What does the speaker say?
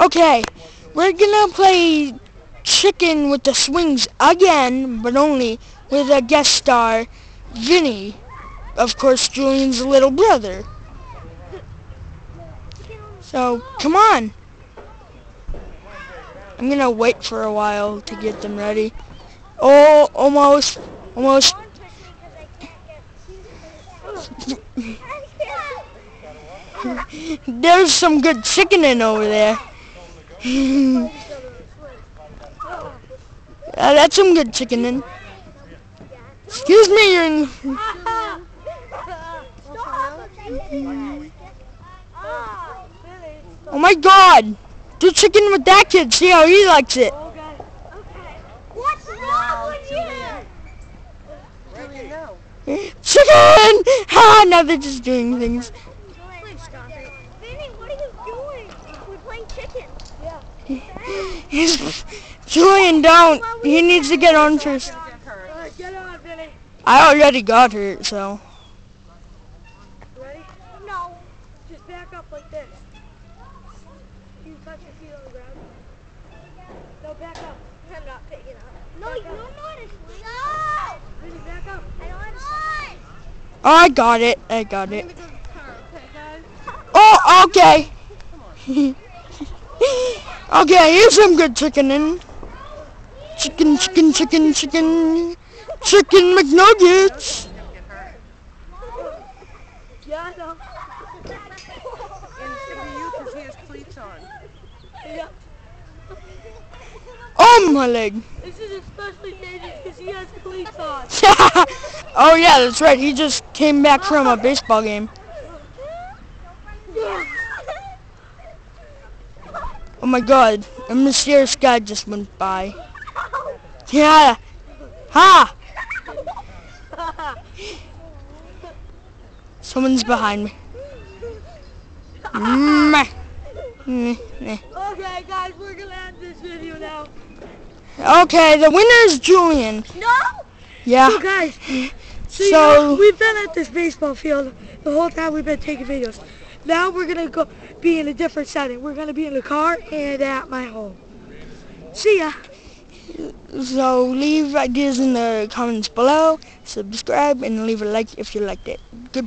Okay, we're gonna play chicken with the swings again, but only with a guest star, Vinny. Of course, Julian's little brother. So, come on. I'm gonna wait for a while to get them ready. Oh, almost, almost. There's some good chicken in over there. uh, that's some good chicken then. Excuse me, you're in... Oh my god! Do chicken with that kid, see how he likes it. What's wrong with you? Chicken! Ha! now they're just doing things. Vinny, what are you doing? We're playing chicken. He's, Julian, don't. He needs to get on first. Get on, Vinny. I already got hurt, so. Ready? No. Just back up like this. You touch your feet on the ground. No, back up. I'm not picking up. No, you don't know how to swing. No! Vinny, back up. I don't understand. Oh, I got it. I got it. Oh, okay. okay, here's some good chicken in. Chicken, chicken, chicken, chicken. Chicken McNuggets. Yeah, I know. And it's gonna be you because he has cleats on. Yeah. Oh, my leg. This is especially dangerous because he has cleats on. oh, yeah, that's right. He just came back from a baseball game. Oh, my God. A mysterious guy just went by. Yeah. Ha! Someone's behind me. Okay, guys, we're gonna end this video now. Okay, the winner is Julian. No! Yeah. So, guys, see, So- we've been at this baseball field the whole time we've been taking videos. Now we're gonna go be in a different setting. We're gonna be in the car and at my home. See ya. So leave ideas in the comments below, subscribe, and leave a like if you liked it. Good.